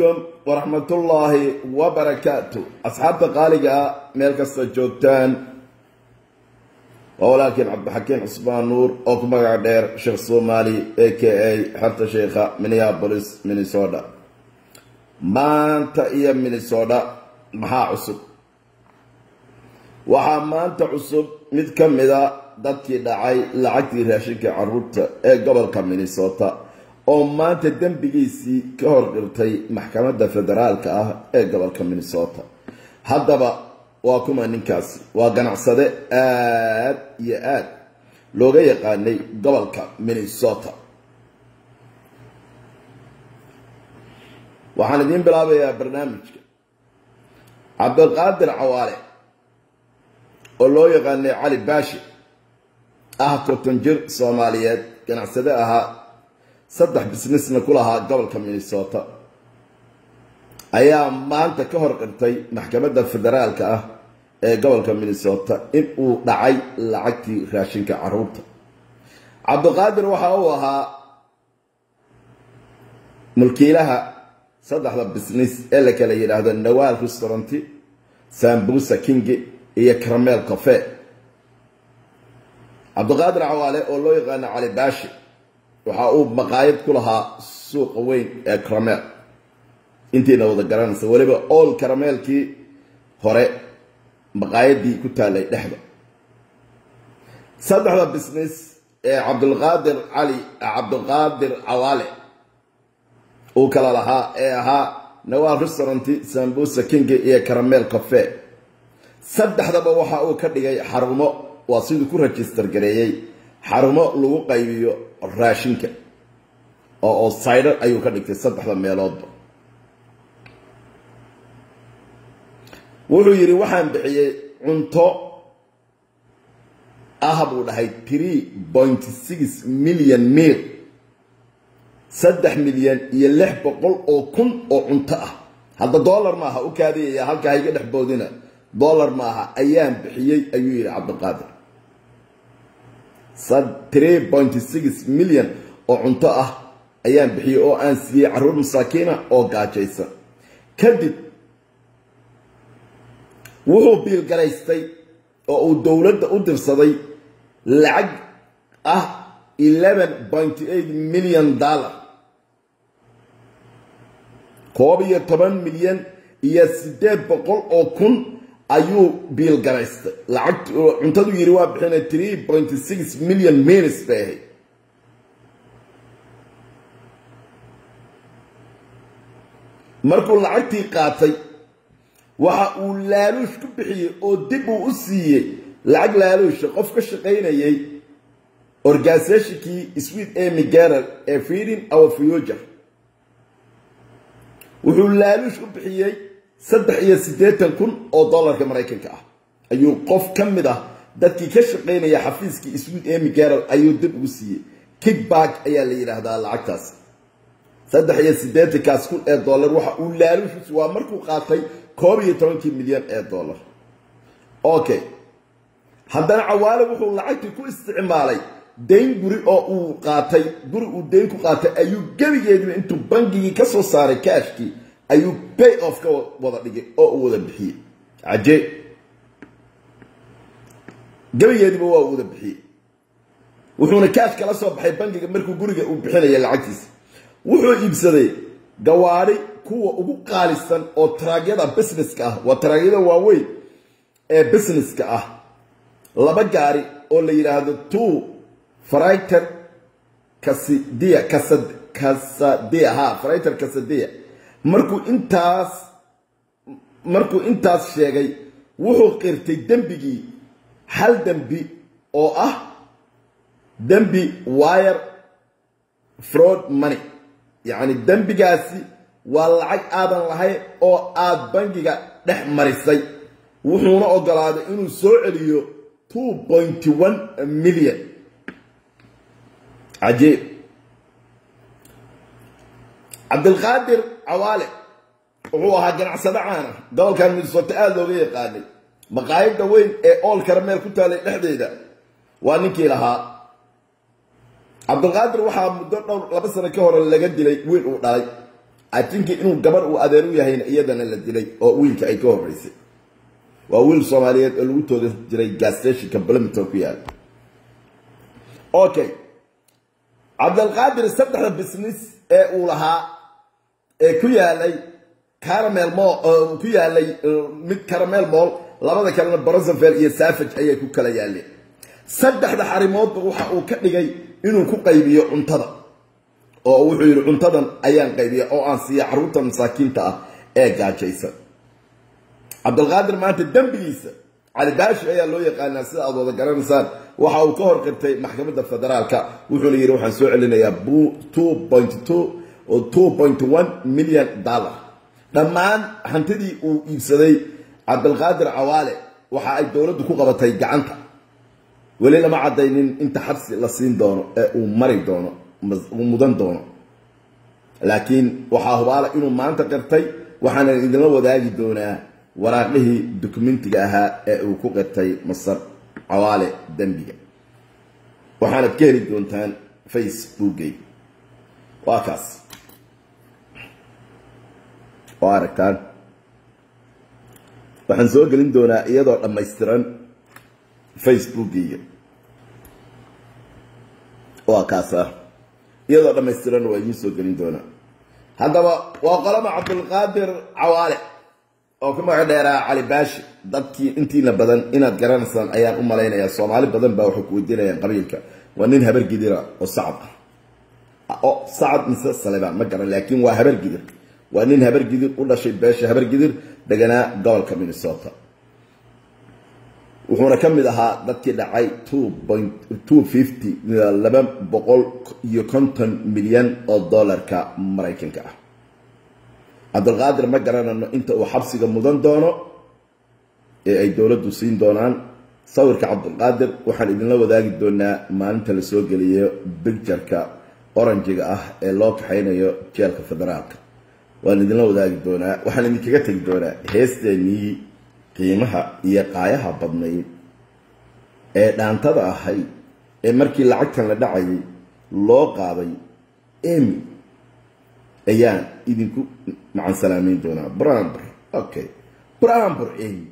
calaykum waraxmatullaahi wabarakaatu asxaabta qaaliga ah meel kasta joogtaan. Waa walaalkiin cabdixakiin cusmaan nuur oo ku magac dheer sheekh soomaali a k a xerta sheikha minneabolis minnesota. Maanta iyo minnesota maxaa cusub? Waxaa maanta cusub mid ka mida dadkii dhacay lacagtii raashinka carruurta ee gobolka minnesota oo maanta dembigiisii ka hor qirtay maxkamadda federaalka ah ee gobolka minnesota. Haddaba waa kuma ninkaasi. Waa ganacsade aad iyo aad looga yaqaanay gobolka minnesota. Waxaan idiin bilaabayaa barnaamijka. Cabdiqaadir cawaale oo loo yaqaanay cali baashi ah konton jir soomaaliyeed ganacsade ahaa saddex businessna ku lahaa gobolka minnesota. Ayaa maanta ka hor qirtay maxkamadda federaalka ah ee gobolka minnesota in uu dhacay lacagtii raashinka carruurta cabdiqaadir waxa uu ahaa mulkiilaha saddexda business ee la kala yidhaahdo nawaal restauranti sambusa kingi iyo caramel cofe cabdiqaadir cawaale oo loo yaqaano cali baashi waxa uu maqaayad ku lahaa suuqa weyn ee caramel. Intiina wada garanaysa weliba ool carameelkii hore maqaayadii ku taalay dhexda. Saddexda business ee cabdulqaadir cali cabdiqaadir cawaale uu kala lahaa ee ahaa nawaal restauranti sambusa kingi iyo caramel cofe saddexdaba waxa uu ka dhigay xarumo waa siduu ku register gareeyey xarumo lagu qaybiyo raashinka oo outsider ayuu ka dhigtay saddexda meeloodba wuxuu yidhi waxaan bixiyey cunto. Ah buu dhahay tree point six million miil saddex milyan iyo lix boqol oo kun oo cunto ah. Hadda dollar maaha u kaadiyaya halkaa iga dhex boodina. Dollar maaha ayaan bixiyey ayuu yidhi cabdiqaadir tree point six million oo cunto ah ayaan bixiyey oo aan siiyey carruur masaakiina oo gaajaysan kadib wuxuu biilgaraystay oo uu dowladda u dirsaday lacag ah eleven point eight million dollar. koob iyo toban milyan iyo siddeed boqol oo kun ayuu biilgaraystay lacag cuntadu yidhi waa bixina tree point six million minis bay ahayd markuu lacagtii qaatay waxa uu laaluush ku bixiyey oo dib uu u siiyey. Lacag laaluusha qof ka shaqaynayay organisationkii sweet amy garer ee feeding our future. Wuxuu laaluush u bixiyey saddex iyo siddeetan kun oo dollarka maraykanka ah. Ayuu qof ka mid ah dadkii ka shaqaynaya xafiiskii sweet amy garer ayuu dib ugu siiyey. Kickback ayaa la yidhaahdaa lacagtaas. Saddex iyo siddeetankaas kun ee dollar waxa uu laaluush waa markuu qaatay koob iyo tobankii milyan ee dollar. Okay haddana cawaale wuxuu lacagtii ku isticmaalay dayn guri oo uu qaatay guri uu dayn ku qaatay ayuu gebigeediba intuu bangigii ka soo saaray kaashkii ayuu bay off ka wada dhigay oo uu wada bixiyey cajee gebigeediba waa uu wada bixiyey wuxuuna kaash kala soo baxay bangiga markuu guriga uu bixinaya lacagtiisa. Wuxuu iibsaday gawaadhi kuwa ugu qaalisan oo taraagyada businesska ah. Waa taraagyada waaweyn ee businesska ah. Laba gaari oo la yidhaahdo two friter kasidia kasadia ha friter kasadia markuu intaas markuu intaas sheegay wuxuu qirtay dembigii hal dembi oo ah dembi wire fraud money. Yacni dembigaasi waa lacag aadan lahayn oo aad bangiga dhex marisay. Wuxuuna ogolaaday inuu soo celiyo two point one million. Cajiib cabdilqaadir cawaale wuxuu ahaa ganacsado caana gobolkan minnesota aada looga yaqaanay. Maqaayadda weyn ee ool karameel ku taalay dhexdeeda waa ninkii lahaa. Cabdilqaadir waxaa muddo dhowr laba sano ka hore laga dilay wiil uu dhalay. Atinki inuu gabar uu adeer u yahayna iyadana la dilay oo wiilka ay ka horeysay waa wiil soomaaliyeed oo lagu tooda jiray gasstashinka blomington ku yaalla okay. Cabdilqaadir saddexda business ee uu lahaa ee ku yaalay caramel mall ku yaalay mid caramel mall labada kalena bronsonville iyo savage ayay ku kala yaaleen saddexda xarimoodba waxa uu ka dhigay inuu ku qaybiyo cuntada oo wuxuu yidhi cuntadan ayaan qaybiya oo aan siiya carruurta masaakiinta ah ee gaajaysan cabdilqaadir maanta dembigiisa cali baashi ayaa loo yaqaanaa sida aad wada garanaysaan. Waxa uu ka horqirtay maxkamadda federaalka. Wuxuuna yidhi waxaan soo celinayaa milyan dollar. Dhammaan hantidii uu iibsaday cabdilqaadir cawaale waxa ay dowladdu ku qabatay gacanta. Weli lama caddaynin inta xabsi la siin doono ee uu mari doono uu mudan doono. Laakiin waxaa hubaala inuu maanta qirtay waxaana idinla wadaagi doonaa waraaqihii dokumentiga ahaa ee uu ku qirtay masar cawaale dembiga. Waxaanad ka heli doontaan facebookgay waa kaas oo aragtaan. Waxaan soo gelin doonaa iyadoo dhammaystiran facebookgayga waa kaasa iyadoo dhammaystiran waa idiin soo gelin doonaa. Haddaba waa qolama cabdilqaadir cawaale oo ku magac dheeraa cali baashi dadkii intiina badan inaad garanaysaan ayaan u malaynayaa. Soomaali badan baa waxay ku weydiinayaan qabiilka. Waa nin habar gidira oo sacad ah. Oo sacad mise salebaan ma garan laakiin waa habar gidir waa nin habar gidir u dhashay beesha habar gidir deganaa gobolka minnesota. Wuxuuna ka mid ahaa dadkii dhacay laba boqol iyo konton milyan oo dollarka maraykanka ah. Cabdilqaadir ma garanano inta uu xabsiga mudan doono ee ay dowladdu siin doonaan. Sawirka cabdilqaadir waxaan idinla wadaagi doonaa maalinta la soo geliyo bictureka oranjiga ah ee loo kaxaynayo jeelka federaalka waan idinla wadaagi doonaa waxaan idinkaga tegi doonaa heesteenii qiimaha iyo qaayaha badnayd ee dhaantada ahayd ee markii lacagtan la dhacayay loo qaaday emi ayaan idinku macan salaameyn doonaa. Brambur okay brambur emi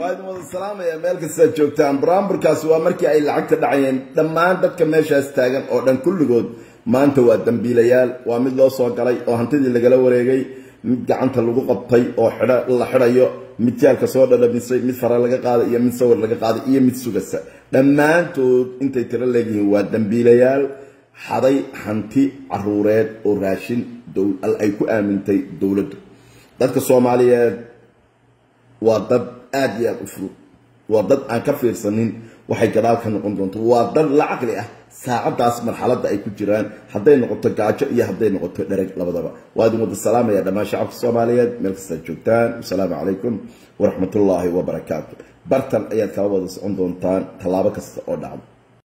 waa idin wada salaamaya meel kastaad joogtaan. Bramburkaasi waa markii ay lacagta dhacayeen. Dhammaan dadka meeshaas taagan oo dhan kulligood maanta waa dambiilayaal waa mid loo soo galay oo hantidii lagala wareegay mid gacanta lagu qabtay oo la xidhayo mid jaalka soo dhadhamisay mid fara laga qaaday iyo mid sawir laga qaaday iyo mid sugasa. Dhammaantood intay tiro leegyihiin waa dambiilayaal xaday hanti caruureed oo raashin ay ku aamintay dowladdu. Dadka soomaaliyeed waa dad aada iyo aada u fudud waa dad aan ka fiirsanin waxay gadaal ka noqon doonto. Waa dad la caqli ah. Saacaddaas marxaladda ay ku jiraan. Hadday noqoto gaajo iyo hadday noqoto dhereg labadaba. Waa idin wada salaamaya dhammaan shacabka soomaaliyeed. Meel kastaad joogtaan. Wasalaamu calaykum waraxmatullaahi wabarakaatu bartan ayaad kala wada socon doontaan. Tallaabo kasta oo dhacdo